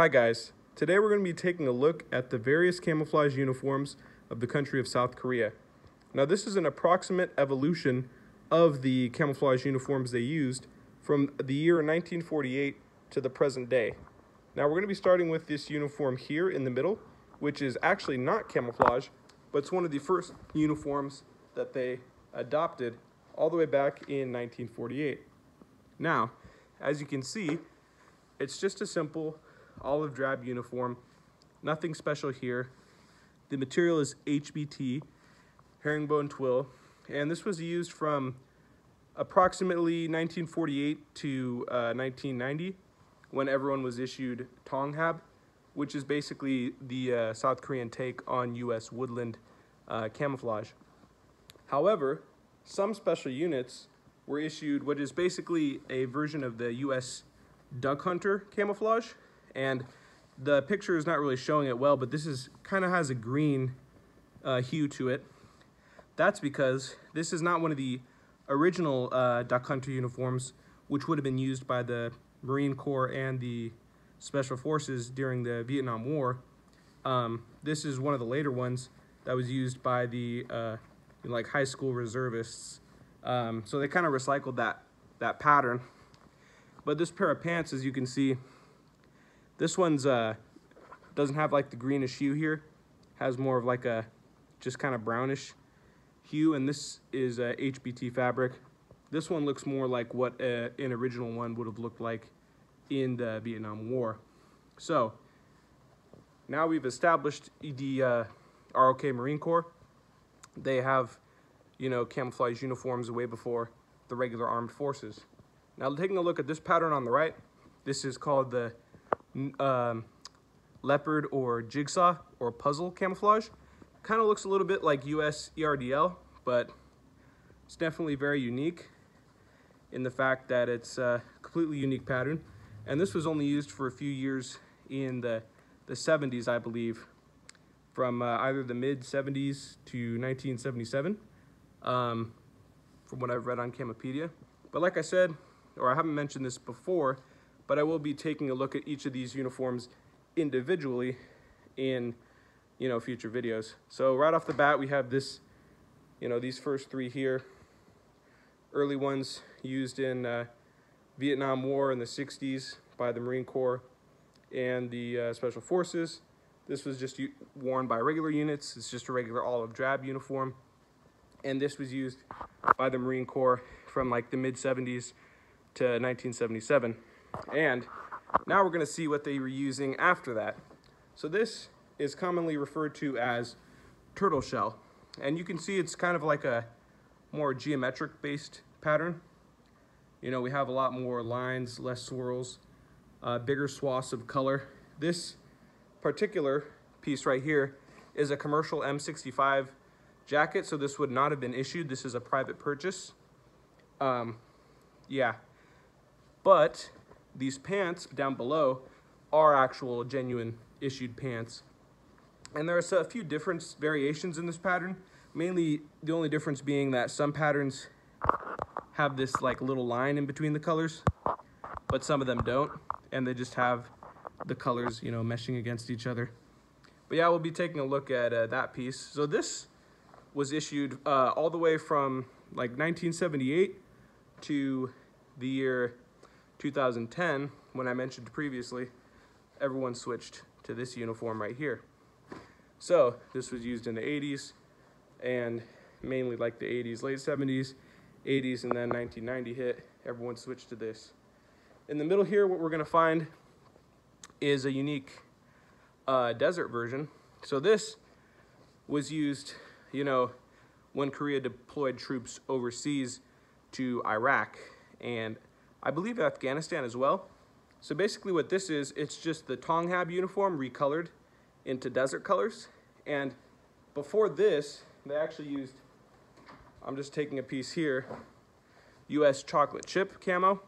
Hi guys, today we're going to be taking a look at the various camouflage uniforms of the country of South Korea. Now this is an approximate evolution of the camouflage uniforms they used from the year 1948 to the present day. Now we're going to be starting with this uniform here in the middle, which is actually not camouflage, but it's one of the first uniforms that they adopted all the way back in 1948. Now, as you can see, it's just a simple olive drab uniform, nothing special here. The material is HBT, herringbone twill, and this was used from approximately 1948 to uh, 1990 when everyone was issued Tonghab, which is basically the uh, South Korean take on US woodland uh, camouflage. However, some special units were issued what is basically a version of the US duck hunter camouflage. And the picture is not really showing it well, but this is kind of has a green uh, hue to it. That's because this is not one of the original uh, duck hunter uniforms, which would have been used by the Marine Corps and the Special Forces during the Vietnam War. Um, this is one of the later ones that was used by the uh, like high school reservists. Um, so they kind of recycled that that pattern. But this pair of pants, as you can see, this one's uh, doesn't have like the greenish hue here. Has more of like a just kind of brownish hue, and this is a HBT fabric. This one looks more like what a, uh, an original one would have looked like in the Vietnam War. So now we've established the uh, ROK Marine Corps. They have, you know, camouflage uniforms way before the regular armed forces. Now taking a look at this pattern on the right, this is called the um, leopard or jigsaw or puzzle camouflage. Kind of looks a little bit like US ERDL, but it's definitely very unique in the fact that it's a completely unique pattern. And this was only used for a few years in the, the 70s, I believe, from uh, either the mid 70s to 1977, um, from what I've read on Camopedia. But like I said, or I haven't mentioned this before, but I will be taking a look at each of these uniforms individually in you know future videos. So right off the bat, we have this, you know, these first three here early ones used in uh, Vietnam War in the 60s by the Marine Corps and the uh, Special Forces. This was just worn by regular units. It's just a regular olive drab uniform. And this was used by the Marine Corps from like the mid 70s to 1977. And now we're gonna see what they were using after that. So this is commonly referred to as turtle shell. And you can see it's kind of like a more geometric based pattern. You know, we have a lot more lines, less swirls, uh, bigger swaths of color. This particular piece right here is a commercial M65 jacket, so this would not have been issued. This is a private purchase. Um, yeah. But these pants down below are actual genuine issued pants. And there's a few different variations in this pattern. Mainly the only difference being that some patterns have this like little line in between the colors, but some of them don't. And they just have the colors, you know, meshing against each other. But yeah, we'll be taking a look at uh, that piece. So this was issued uh, all the way from like 1978 to the year 2010 when I mentioned previously, everyone switched to this uniform right here. So this was used in the 80s and mainly like the 80s, late 70s, 80s, and then 1990 hit, everyone switched to this. In the middle here, what we're gonna find is a unique uh, desert version. So this was used, you know, when Korea deployed troops overseas to Iraq and I believe Afghanistan as well. So basically what this is, it's just the Tonghab uniform recolored into desert colors. And before this, they actually used, I'm just taking a piece here, US chocolate chip camo,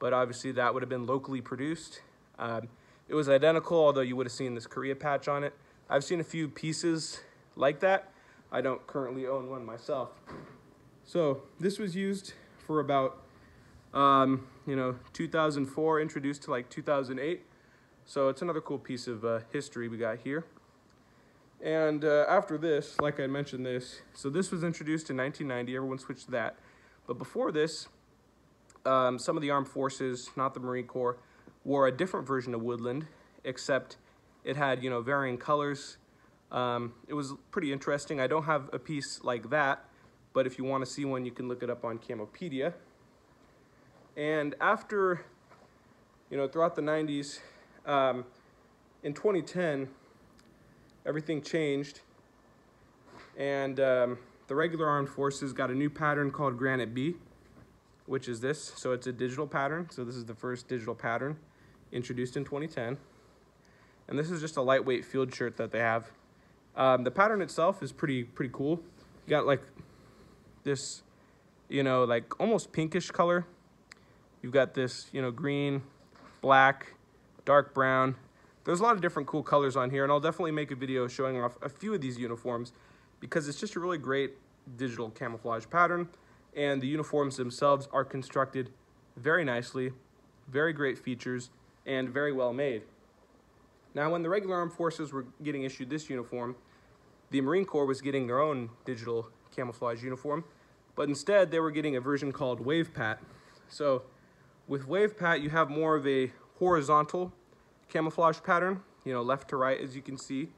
but obviously that would have been locally produced. Um, it was identical, although you would have seen this Korea patch on it. I've seen a few pieces like that. I don't currently own one myself. So this was used for about, um, you know, 2004, introduced to like 2008. So it's another cool piece of uh, history we got here. And uh, after this, like I mentioned this, so this was introduced in 1990. Everyone switched to that. But before this, um, some of the armed forces, not the Marine Corps, wore a different version of Woodland, except it had, you know, varying colors. Um, it was pretty interesting. I don't have a piece like that, but if you want to see one, you can look it up on Camopedia. And after, you know, throughout the 90s, um, in 2010, everything changed. And um, the regular armed forces got a new pattern called Granite B, which is this. So it's a digital pattern. So this is the first digital pattern introduced in 2010. And this is just a lightweight field shirt that they have. Um, the pattern itself is pretty pretty cool. You got like this, you know, like almost pinkish color. You've got this, you know, green, black, dark brown. There's a lot of different cool colors on here, and I'll definitely make a video showing off a few of these uniforms because it's just a really great digital camouflage pattern, and the uniforms themselves are constructed very nicely, very great features, and very well made. Now, when the regular armed forces were getting issued this uniform, the Marine Corps was getting their own digital camouflage uniform, but instead they were getting a version called WavePat. So with WavePat, you have more of a horizontal camouflage pattern, you know, left to right, as you can see.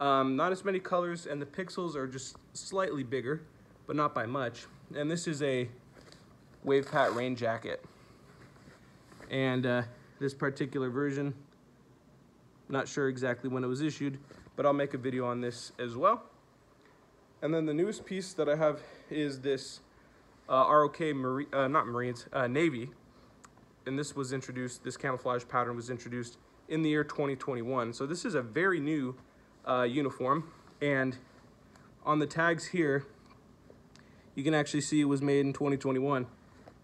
Um, not as many colors, and the pixels are just slightly bigger, but not by much. And this is a WavePat rain jacket. And uh, this particular version not sure exactly when it was issued, but I'll make a video on this as well. And then the newest piece that I have is this uh, ROK, Marine, uh, not Marines, uh, Navy. And this was introduced, this camouflage pattern was introduced in the year 2021. So this is a very new uh, uniform. And on the tags here, you can actually see it was made in 2021.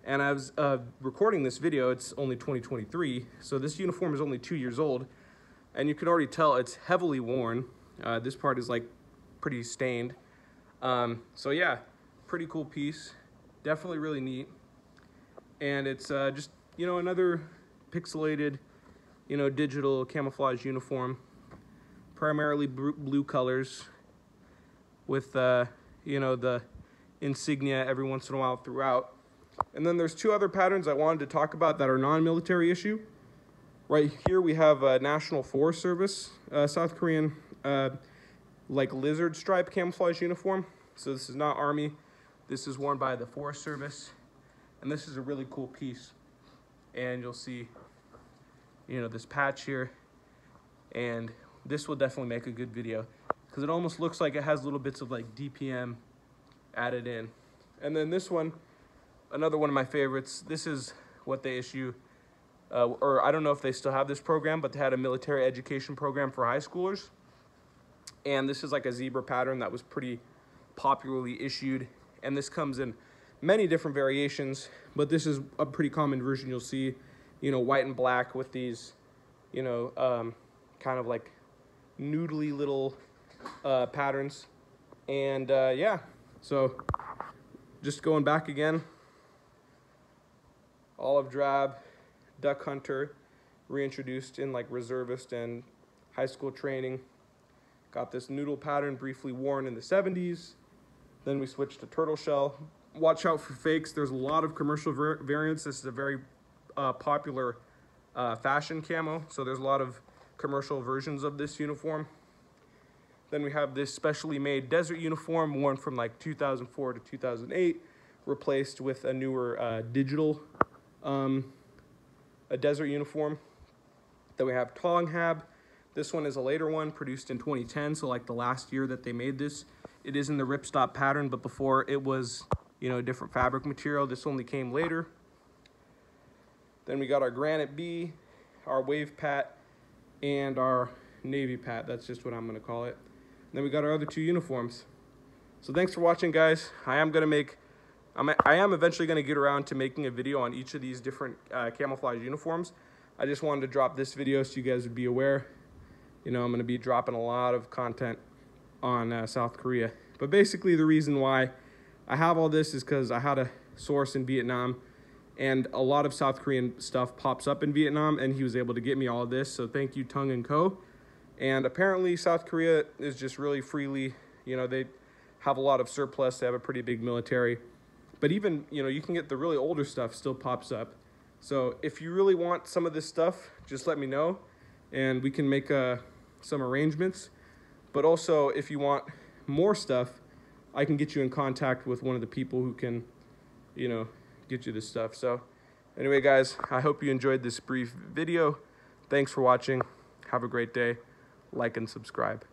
And I was uh, recording this video, it's only 2023. So this uniform is only two years old and you can already tell it's heavily worn. Uh, this part is like pretty stained. Um, so yeah, pretty cool piece. Definitely really neat. And it's uh, just, you know, another pixelated, you know, digital camouflage uniform. Primarily blue colors with, uh, you know, the insignia every once in a while throughout. And then there's two other patterns I wanted to talk about that are non-military issue. Right here we have a National Forest Service, uh, South Korean, uh, like lizard stripe camouflage uniform. So this is not Army. This is worn by the Forest Service. And this is a really cool piece. And you'll see, you know, this patch here. And this will definitely make a good video because it almost looks like it has little bits of like DPM added in. And then this one, another one of my favorites. This is what they issue uh, or I don't know if they still have this program, but they had a military education program for high schoolers. And this is like a zebra pattern that was pretty popularly issued. And this comes in many different variations, but this is a pretty common version you'll see, you know, white and black with these, you know, um, kind of like noodly little uh, patterns. And uh, yeah, so just going back again, olive drab, duck hunter, reintroduced in like reservist and high school training. Got this noodle pattern briefly worn in the 70s. Then we switched to turtle shell. Watch out for fakes. There's a lot of commercial variants. This is a very uh, popular uh, fashion camo. So there's a lot of commercial versions of this uniform. Then we have this specially made desert uniform worn from like 2004 to 2008, replaced with a newer uh, digital um, a desert uniform. Then we have Tonghab. This one is a later one, produced in 2010, so like the last year that they made this. It is in the ripstop pattern, but before it was, you know, different fabric material. This only came later. Then we got our Granite B, our Wave Pat, and our Navy Pat. That's just what I'm going to call it. And then we got our other two uniforms. So thanks for watching, guys. I am going to make I'm, I am eventually going to get around to making a video on each of these different uh, camouflage uniforms. I just wanted to drop this video so you guys would be aware. You know, I'm going to be dropping a lot of content on uh, South Korea. But basically the reason why I have all this is because I had a source in Vietnam and a lot of South Korean stuff pops up in Vietnam, and he was able to get me all of this. So thank you, Tung and Co. And apparently, South Korea is just really freely, you know, they have a lot of surplus. They have a pretty big military, but even you know, you can get the really older stuff still pops up. So if you really want some of this stuff, just let me know, and we can make uh, some arrangements. But also, if you want more stuff, I can get you in contact with one of the people who can, you know, get you this stuff. So anyway, guys, I hope you enjoyed this brief video. Thanks for watching. Have a great day. Like and subscribe.